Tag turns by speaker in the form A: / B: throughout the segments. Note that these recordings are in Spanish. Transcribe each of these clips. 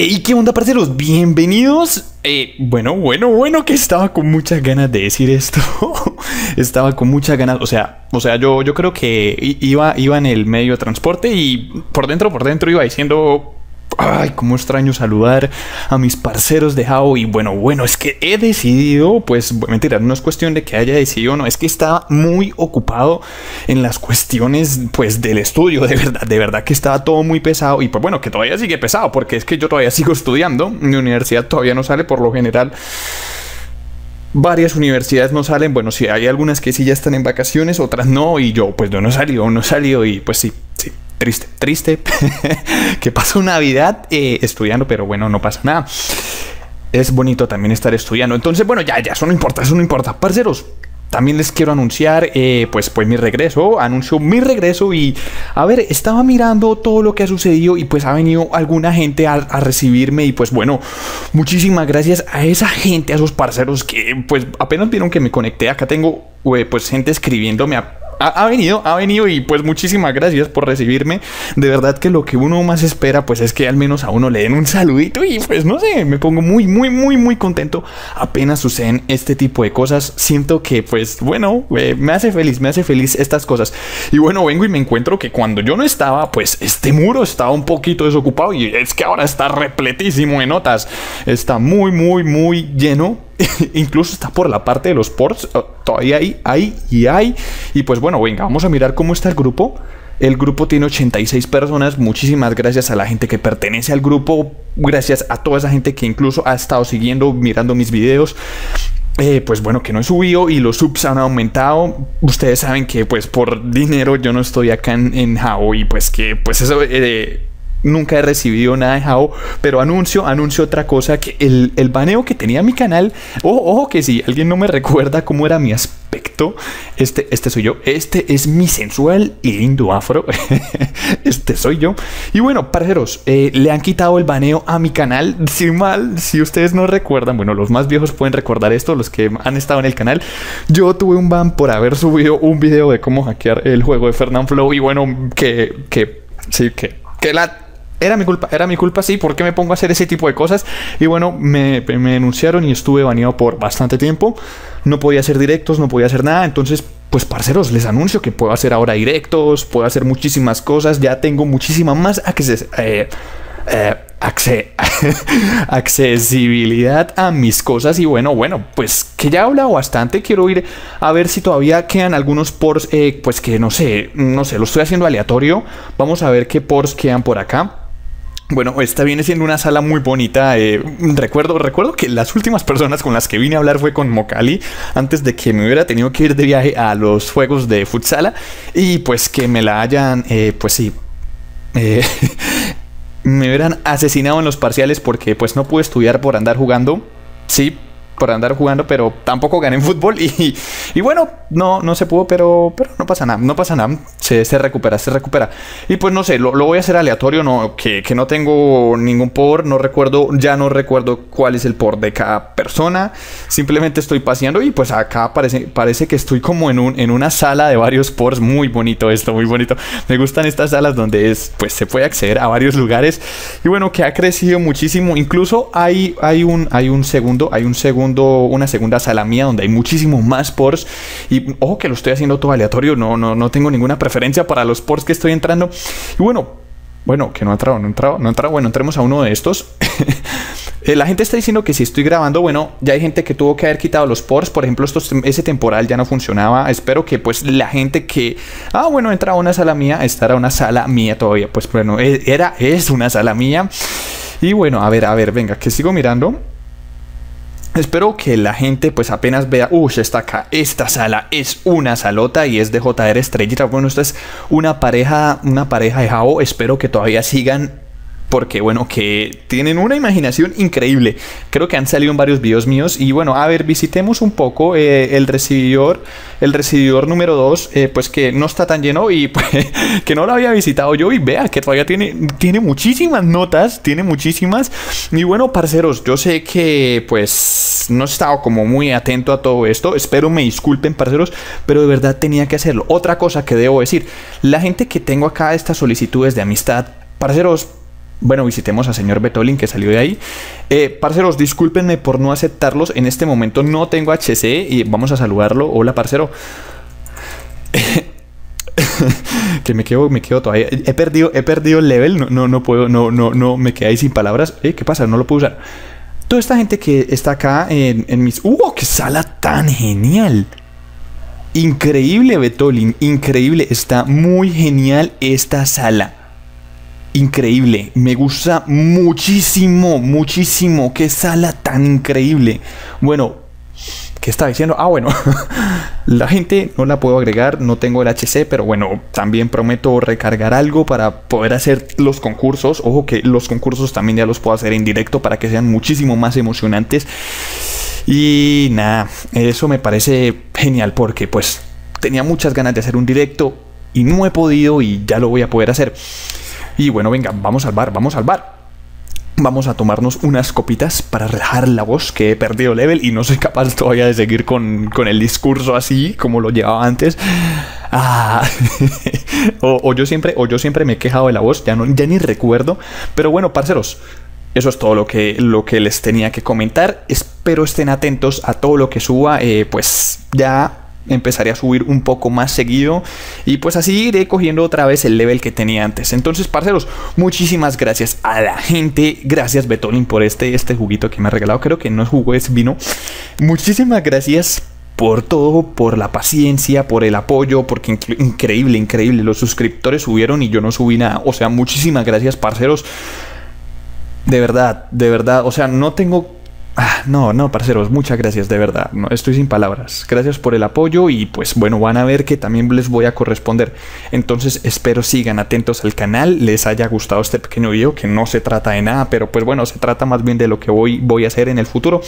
A: Hey, ¿qué onda, parceros? Bienvenidos. Eh, bueno, bueno, bueno, que estaba con muchas ganas de decir esto. estaba con muchas ganas, o sea, o sea, yo, yo creo que iba, iba en el medio de transporte y por dentro, por dentro iba diciendo, Ay, cómo extraño saludar a mis parceros de Jao. Y bueno, bueno, es que he decidido, pues, mentira, no es cuestión de que haya decidido, no, es que estaba muy ocupado en las cuestiones, pues, del estudio, de verdad, de verdad que estaba todo muy pesado. Y pues bueno, que todavía sigue pesado, porque es que yo todavía sigo estudiando. Mi universidad todavía no sale, por lo general. Varias universidades no salen, bueno, sí, hay algunas que sí ya están en vacaciones, otras no, y yo, pues, yo no salió, no salió, y pues sí, sí, triste, triste, que pasó Navidad eh, estudiando, pero bueno, no pasa nada. Es bonito también estar estudiando. Entonces, bueno, ya, ya, eso no importa, eso no importa. Parceros, también les quiero anunciar, eh, pues, pues mi regreso. Anuncio mi regreso y, a ver, estaba mirando todo lo que ha sucedido y pues ha venido alguna gente a, recibirme y pues bueno, muchísimas gracias a esa gente, a esos parceros que pues apenas vieron que me conecté. Acá tengo eh, pues gente escribiéndome a ha, venido, ha venido y pues muchísimas gracias por recibirme. De verdad que lo que uno más espera pues es que al menos a uno le den un saludito y pues no sé, me pongo muy, muy, muy, muy contento apenas suceden este tipo de cosas. Siento que pues bueno, eh, me hace feliz, me hace feliz estas cosas. Y bueno, vengo y me encuentro que cuando yo no estaba pues este muro estaba un poquito desocupado y es que ahora está repletísimo de notas. Está muy, muy, muy lleno incluso está por la parte de los ports. Oh, todavía hay, hay y hay. Y pues bueno, venga, vamos a mirar cómo está el grupo. El grupo tiene 86 personas. Muchísimas gracias a la gente que pertenece al grupo. Gracias a toda esa gente que incluso ha estado siguiendo, mirando mis videos. Eh, pues bueno, que no he subido y los subs han aumentado. Ustedes saben que pues por dinero yo no estoy acá en, en y pues que pues eso eh, nunca he recibido nada de Jao, pero anuncio, anuncio otra cosa, que el, el baneo que tenía mi canal, ojo, ojo que si alguien no me recuerda cómo era mi aspecto, este, este soy yo, este es mi sensual y lindo afro, este soy yo. Y bueno, parceros, eh, le han quitado el baneo a mi canal, sin mal, si ustedes no recuerdan, bueno, los más viejos pueden recordar esto, los que han estado en el canal, yo tuve un ban por haber subido un video de cómo hackear el juego de Fernand Flow y bueno, que, que, sí, que, que la era mi culpa, era mi culpa, sí, ¿por qué me pongo a hacer ese tipo de cosas? Y bueno, me, me denunciaron y estuve baneado por bastante tiempo. No podía hacer directos, no podía hacer nada. Entonces, pues parceros, les anuncio que puedo hacer ahora directos, puedo hacer muchísimas cosas. Ya tengo muchísima más eh, eh, accesibilidad a mis cosas. Y bueno, bueno, pues que ya he hablado bastante. Quiero ir a ver si todavía quedan algunos pors, eh, pues que no sé, no sé, lo estoy haciendo aleatorio. Vamos a ver qué pors quedan por acá. Bueno, esta viene siendo una sala muy bonita. Eh, recuerdo, recuerdo que las últimas personas con las que vine a hablar fue con Mokali antes de que me hubiera tenido que ir de viaje a los juegos de futsala y pues que me la hayan, eh, pues sí, eh, me hubieran asesinado en los parciales porque pues no pude estudiar por andar jugando. Sí, por andar jugando, pero tampoco gané en fútbol. Y, bueno, no, no se pudo, pero, pero no pasa nada, no pasa nada. Se, se recupera, se recupera. Y pues no sé, lo, lo, voy a hacer aleatorio, no, que, que, no tengo ningún por, no recuerdo, ya no recuerdo cuál es el por de cada persona. Simplemente estoy paseando y pues acá parece, parece que estoy como en, un, en una sala de varios pors. Muy bonito esto, muy bonito. Me gustan estas salas donde es, pues se puede acceder a varios lugares. Y bueno, que ha crecido muchísimo. Incluso hay, hay, un, hay un segundo, hay un segundo una segunda sala mía donde hay muchísimos más ports. Y ojo que lo estoy haciendo todo aleatorio, no, no, no tengo ninguna preferencia para los ports que estoy entrando. Y bueno, bueno, que no ha entrado, no ha entrado, no ha entrado. Bueno, entremos a uno de estos. Eh, la gente está diciendo que si estoy grabando, bueno, ya hay gente que tuvo que haber quitado los ports. Por ejemplo, ese temporal ya no funcionaba. Espero que pues la gente que... Ah, bueno, entra a una sala mía. Esta era una sala mía todavía. Pues bueno, e, era, es una sala mía. Y bueno, a ver, a ver, venga, que sigo mirando. Espero que la gente pues apenas vea, uy, está acá, esta sala es una salota y es de JR Estrellita. Bueno, esta es una pareja, una pareja de Jao. Espero que todavía sigan porque bueno, que tienen una imaginación increíble. Creo que han salido en varios videos míos y bueno, a ver, visitemos un poco eh, el recibidor, el recibidor número 2, eh, pues que no está tan lleno y pues, que no lo había visitado yo y vea que todavía tiene, tiene muchísimas notas, tiene muchísimas. Y bueno, parceros, yo sé que pues no he estado como muy atento a todo esto, espero me disculpen, parceros, pero de verdad tenía que hacerlo. Otra cosa que debo decir, la gente que tengo acá estas solicitudes de amistad, parceros, bueno, visitemos a señor Betolin que salió de ahí. Eh, parceros, discúlpenme por no aceptarlos. En este momento no tengo HC y vamos a saludarlo. Hola, parcero. que me quedo, me quedo todavía. He perdido, he perdido el level. No, no, no puedo, no, no, no, me quedé ahí sin palabras. Eh, ¿Qué pasa? No lo puedo usar. Toda esta gente que está acá en, en mis. ¡Uh! ¡Qué sala tan genial! Increíble, Betolin. Increíble. Está muy genial esta sala increíble. Me gusta muchísimo, muchísimo. Qué sala tan increíble. Bueno, ¿qué estaba diciendo? Ah, bueno, la gente no la puedo agregar, no tengo el HC, pero bueno, también prometo recargar algo para poder hacer los concursos. Ojo que los concursos también ya los puedo hacer en directo para que sean muchísimo más emocionantes. Y nada, eso me parece genial porque pues tenía muchas ganas de hacer un directo y no he podido y ya lo voy a poder hacer. Y bueno, venga, vamos al bar, vamos al bar. Vamos a tomarnos unas copitas para relajar la voz que he perdido level y no soy capaz todavía de seguir con, el discurso así como lo llevaba antes. Ah, o, yo siempre, o yo siempre me he quejado de la voz, ya, no, ya ni recuerdo. Pero bueno, parceros, eso es todo lo que, lo que les tenía que comentar. Espero estén atentos a todo lo que suba. Eh, pues ya empezaré a subir un poco más seguido y pues así iré cogiendo otra vez el level que tenía antes. Entonces, parceros, muchísimas gracias a la gente. Gracias, Betolin, por este, este juguito que me ha regalado. Creo que no es jugo, es vino. Muchísimas gracias por todo, por la paciencia, por el apoyo, porque increíble, increíble. Los suscriptores subieron y yo no subí nada. O sea, muchísimas gracias, parceros. De verdad, de verdad. O sea, no tengo Ah, no, no, parceros, muchas gracias, de verdad. No, estoy sin palabras. Gracias por el apoyo y pues bueno, van a ver que también les voy a corresponder. Entonces espero sigan atentos al canal, les haya gustado este pequeño video que no se trata de nada, pero pues bueno, se trata más bien de lo que voy, voy a hacer en el futuro.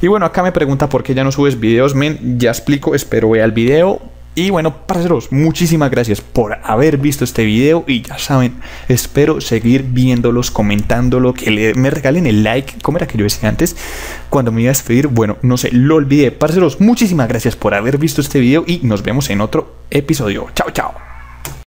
A: Y bueno, acá me pregunta por qué ya no subes videos, men, ya explico, espero vea el video y bueno, parceros, muchísimas gracias por haber visto este video y ya saben, espero seguir viéndolos, comentándolo, que me regalen el like, como era que yo decía antes, cuando me iba a despedir, bueno, no sé, lo olvidé. Parceros, muchísimas gracias por haber visto este video y nos vemos en otro episodio. Chao, chao.